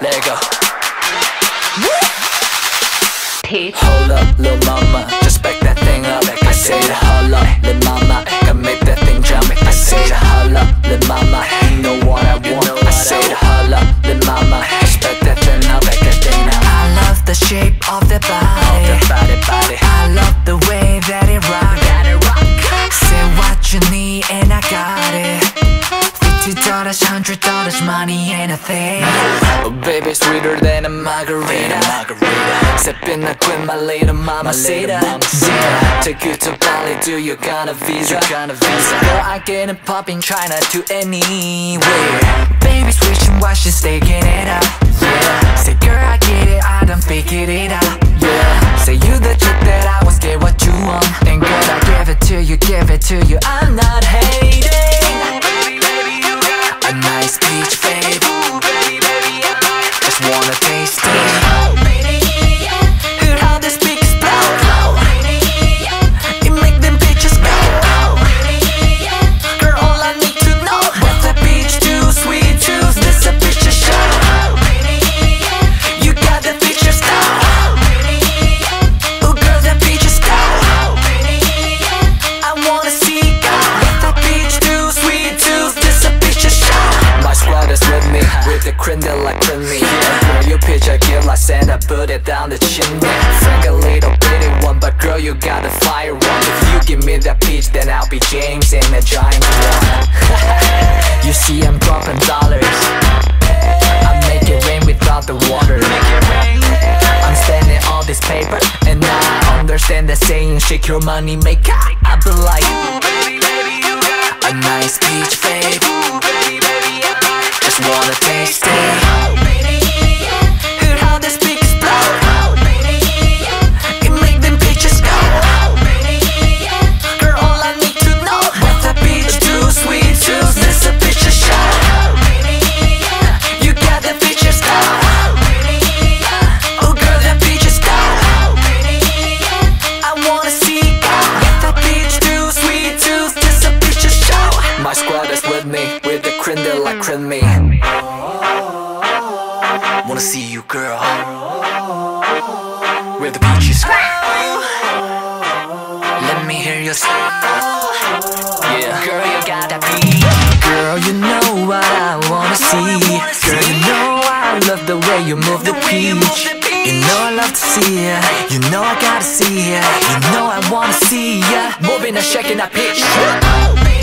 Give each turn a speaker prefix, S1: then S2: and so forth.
S1: let it go. Hold up, little mama, just back that thing up. I say to hold up, little mama, gotta make that thing jump. I say to hold up, little mama, you know what I want. I say to hold up, little mama, just back that thing up, that thing.
S2: I love the shape of the body.
S1: The body, body,
S2: dollars, money ain't a thing.
S1: oh baby, sweeter than a margarita. margarita. Sipping a queen, my little mama, uh, yeah. Take you to Bali, do you got a visa? You got a visa. Girl, I get it poppin' China to anywhere.
S2: Baby switching while she's taking it up.
S1: Yeah,
S2: Say girl, I get it, I done figured it out.
S1: yeah.
S2: Say you the chick that I was, get what you want. And girl, I give it to you, give it to you. I'm not
S1: with me, the they like creamy. Yeah. Girl, you pitch a gift like Santa, put it down the chimney. Frank a little bitty one, but girl, you got the fire one. If you give me that peach, then I'll be James in a giant one. you see, I'm dropping dollars. I make it rain without the water. I'm spending all this paper, and I understand the saying, shake your money maker. I be like, me, cream they like creamy. Wanna see you, girl. Where the beaches.
S2: Let me hear you say.
S1: Yeah.
S2: Girl, you got that beat. Girl, you know what I wanna see. Girl, you know I love the way you move the peach. You know I love to see ya. You know I gotta see ya. You know I wanna see ya.
S1: Moving and shaking that pitch.